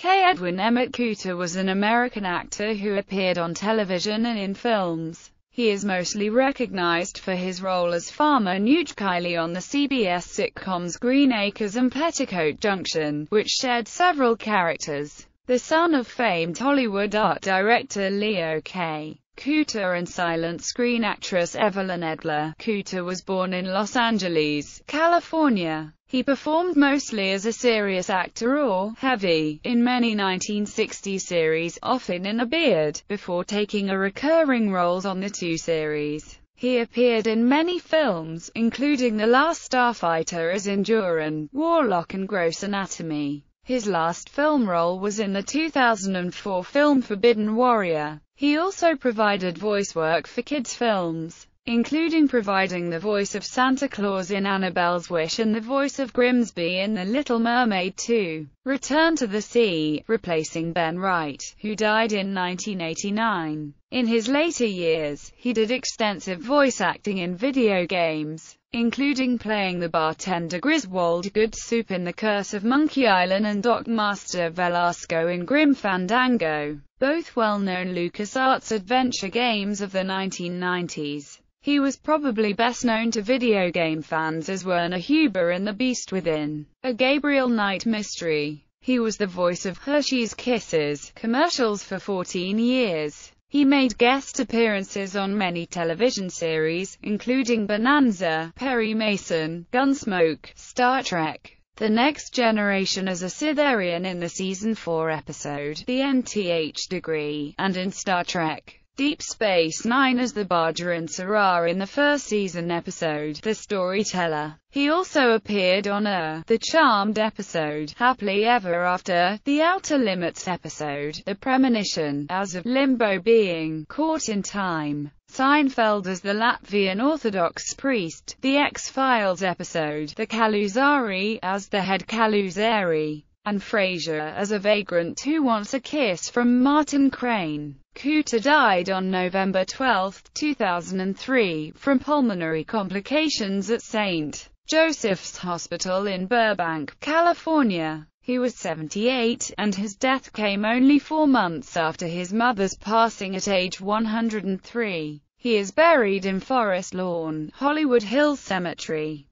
Kay Edwin Emmett Kuter was an American actor who appeared on television and in films. He is mostly recognized for his role as Farmer Newt Kiley on the CBS sitcoms Green Acres and Petticoat Junction, which shared several characters. The son of famed Hollywood art director Leo K. Kuter and silent screen actress Evelyn Edler, Kuter was born in Los Angeles, California. He performed mostly as a serious actor or heavy in many 1960s series, often in a beard, before taking a recurring roles on the two series. He appeared in many films, including The Last Starfighter as Enduran, Warlock and Gross Anatomy. His last film role was in the 2004 film Forbidden Warrior. He also provided voice work for kids' films, including providing the voice of Santa Claus in Annabelle's Wish and the voice of Grimsby in The Little Mermaid 2. Return to the Sea, replacing Ben Wright, who died in 1989. In his later years, he did extensive voice acting in video games including playing the bartender Griswold Goodsoup in The Curse of Monkey Island and Doc Master Velasco in Grim Fandango, both well-known LucasArts adventure games of the 1990s. He was probably best known to video game fans as Werner Huber in The Beast Within, a Gabriel Knight mystery. He was the voice of Hershey's Kisses commercials for 14 years. He made guest appearances on many television series, including Bonanza, Perry Mason, Gunsmoke, Star Trek, The Next Generation as a Cytherian in the Season 4 episode, The NTH Degree, and in Star Trek. Deep Space Nine as the Barger and in the first season episode, The Storyteller. He also appeared on a The Charmed episode, Happily Ever After, The Outer Limits episode, The Premonition, as of Limbo being caught in time. Seinfeld as the Latvian Orthodox priest, The X-Files episode, The Calusari, as the head Calusari, and Frasier as a vagrant who wants a kiss from Martin Crane. Kuter died on November 12, 2003, from pulmonary complications at St. Joseph's Hospital in Burbank, California. He was 78, and his death came only four months after his mother's passing at age 103. He is buried in Forest Lawn, Hollywood Hills Cemetery.